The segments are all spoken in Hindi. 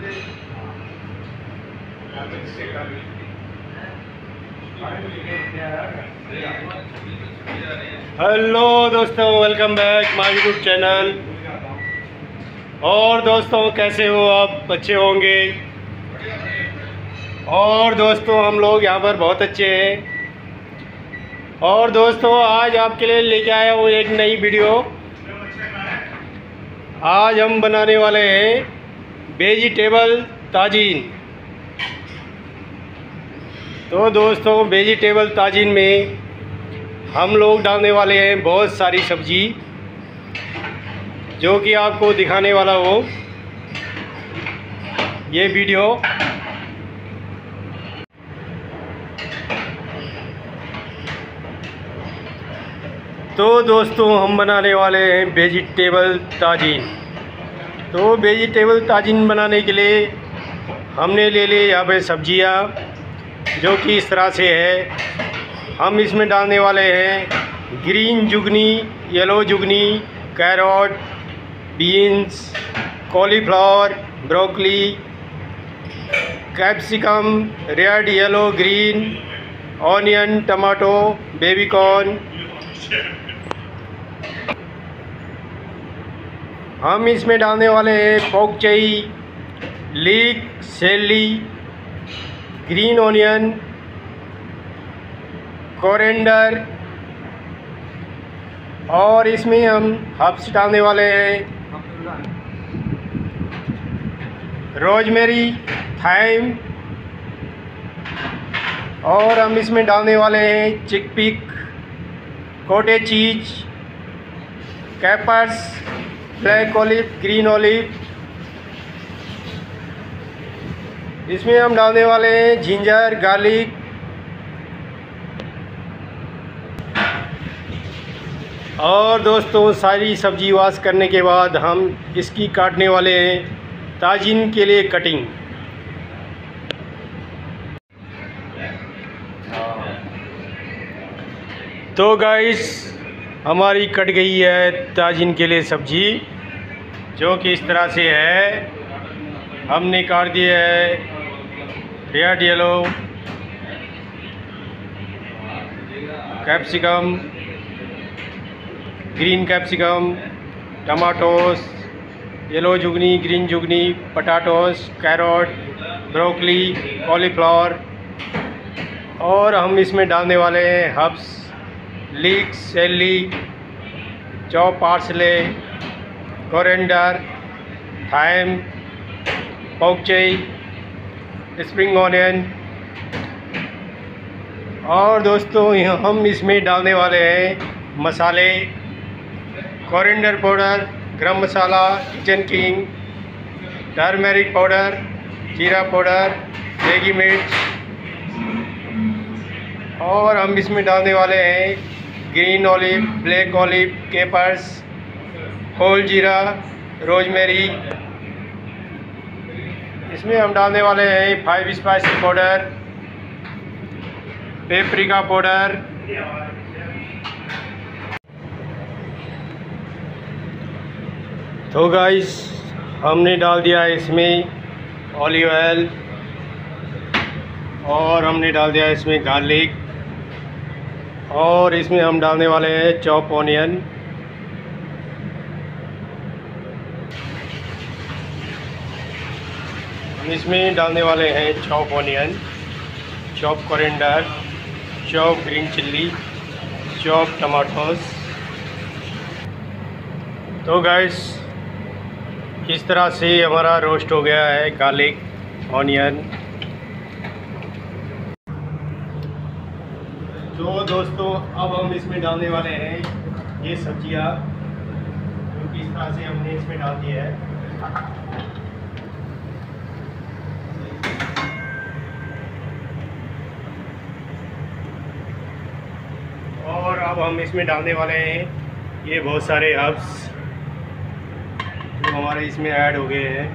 हेलो दोस्तों welcome back my YouTube channel और दोस्तों, कैसे हो आप? अच्छे होंगे? और दोस्तों, हम लोग यहाँ पर बहुत अच्छे हैं। और दोस्तों, आज आपके लिए लेके आया हूँ एक नई वीडियो आज हम बनाने वाले हैं वेजिटेबल ताजीन। तो दोस्तों, वेजिटेबल ताजीन में हम लोग डालने वाले हैं बहुत सारी सब्ज़ी, जो कि आपको दिखाने वाला हो। ये वीडियो। तो दोस्तों, हम बनाने वाले हैं वेजिटेबल ताजीन। तो वेजिटेबल ताजिन बनाने के लिए हमने ले लिए यहाँ पे सब्ज़ियाँ, जो कि इस तरह से है। हम इसमें डालने वाले हैं green zucchini, yellow zucchini, carrot, beans, cauliflower, broccoli, capsicum, red yellow green, onion, tomato, baby corn हम इसमें डालने वाले हैं pak choi, leek, celery, green onion coriander और इसमें हम हब्स डालने वाले हैं। रोजमेरी, थाइम, और हम इसमें डालने वाले हैं chickpeas, cottage cheese, capers black olive, green olive. इसमें हम डालने वाले हैं जिंजर, गार्लिक। और दोस्तों, सारी सब्ज़ी वाश करने के बाद हम इसकी काटने वाले हैं ताजिन के लिए कटिंग। तो गाइस हमारी कट गई है ताजिन के लिए सब्ज़ी। जो कि इस तरह से है हमने काट दिया है red yellow capsicum, green capsicum, tomatoes, yellow zucchini green zucchini potatoes, carrot, broccoli, cauliflower, और हम इसमें डालने वाले हैं हब्स लीक सेली चौ parsley coriander thyme pak choi spring onion और दोस्तों हम इसमें डालने वाले हैं मसाले। Coriander powder garam masala kitchen king turmeric powder jeera powder Maggi मिर्च। और हम इसमें डालने वाले हैं green olive black olive capers whole jeera, rosemary. इसमें हम डालने वाले हैं five spicy powder paprika powder तो गाइस हमने डाल दिया है इसमें ऑलिव ऑयल और हमने डाल दिया इसमें गार्लिक और इसमें हम डालने वाले हैं चॉप ऑनियन इसमें डालने वाले हैं chop onion chop coriander chop green chilli chop tomatoes तो गाइस इस तरह से हमारा रोस्ट हो गया है गार्लिक ऑनियन तो दोस्तों, अब हम इसमें डालने वाले हैं ये सब्ज़ियाँ, जो कि इस तरह से हमने इसमें डाल दिया है और हम इसमें डालने वाले हैं। ये बहुत सारे हर्ब्स जो हमारे इसमें ऐड हो गए हैं।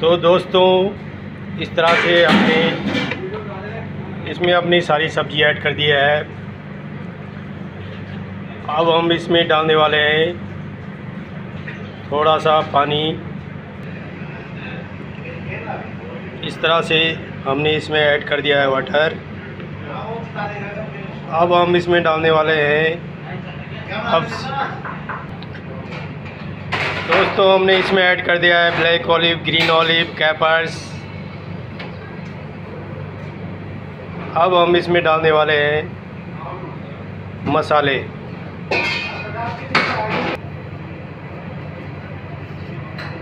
तो दोस्तों, इस तरह से हमने इसमें अपनी सारी सब्ज़ी ऐड कर दिया है। अब हम इसमें डालने वाले हैं थोड़ा सा पानी इस तरह से हमने इसमें ऐड कर दिया है वाटर। अब हम इसमें डालने वाले हैं अब दोस्तों, हमने इसमें ऐड कर दिया है black olive, green olive, capers. अब हम इसमें डालने वाले हैं मसाले।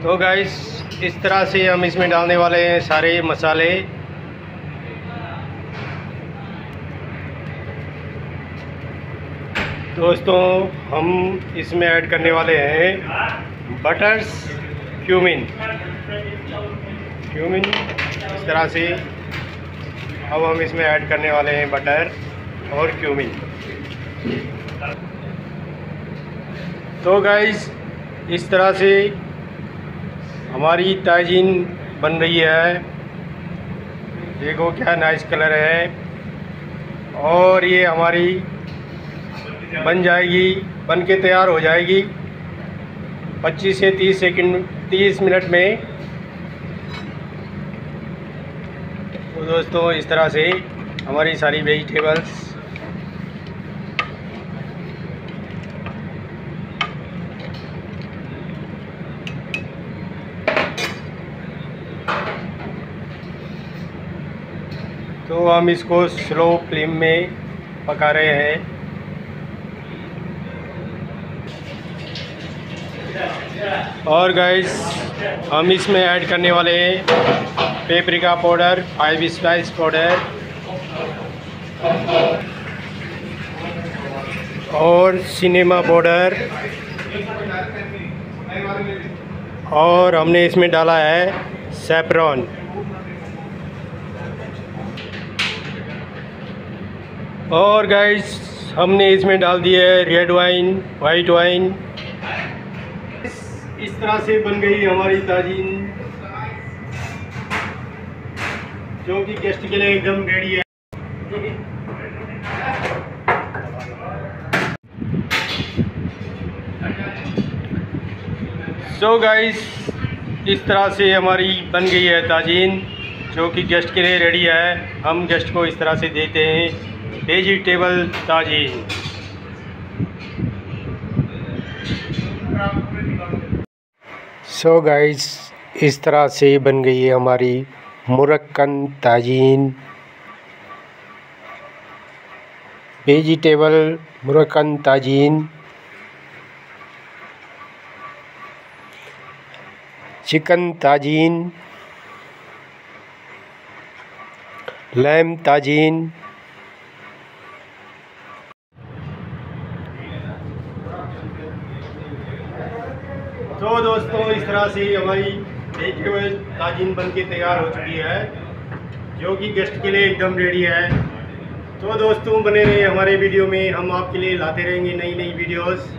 तो गाइस इस तरह से हम इसमें डालने वाले हैं सारे मसाले। दोस्तों, हम इसमें ऐड करने वाले हैं बटर्स क्यूमिन क्यूमिन इस तरह से अब हम इसमें ऐड करने वाले हैं बटर और क्यूमिन तो गाइस इस तरह से हमारी ताजीन बन रही है। देखो क्या नाइस कलर है। और ये हमारी बन जाएगी, बन के तैयार हो जाएगी। 25 से 30 सेकंड 30 मिनट में। तो दोस्तों, इस तरह से हमारी सारी वेजिटेबल्स तो हम इसको स्लो फ्लेम में पका रहे हैं। और गाइस हम इसमें ऐड करने वाले हैं paprika powder five spice powder और सिनेमा पाउडर और हमने इसमें डाला है सेप्रॉन और गाइस हमने इसमें डाल दिया है रेड वाइन वाइट वाइन इस तरह से बन गई हमारी ताजीन। जो कि गेस्ट के लिए एकदम रेडी है। सो so गाइस इस तरह से हमारी बन गई है ताजीन, जो कि गेस्ट के लिए रेडी है। हम गेस्ट को इस तरह से देते हैं। वेजिटेबल ताजी। सो so गाइस इस तरह से बन गई है हमारी Moroccan tagine. Vegetable Moroccan tagine. Chicken tagine. Lamb tagine. तो दोस्तों, इस तरह से हमारी वेजिटेबल ताजिन बन के तैयार हो चुकी है, जो कि गेस्ट के लिए एकदम रेडी है। तो दोस्तों, बने रहे हमारे वीडियो में। हम आपके लिए लाते रहेंगे नई नई वीडियोस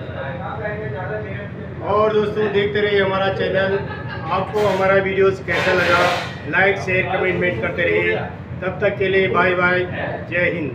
और दोस्तों, देखते रहिए हमारा चैनल आपको हमारा वीडियोस कैसा लगा? लाइक शेयर कमेंटमेंट करते रहिए। तब तक के लिए बाय बाय जय हिंद।